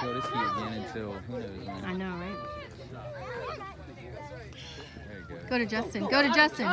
show this key again until who knows when. I know, right? Go. Go to Justin. Go to Justin.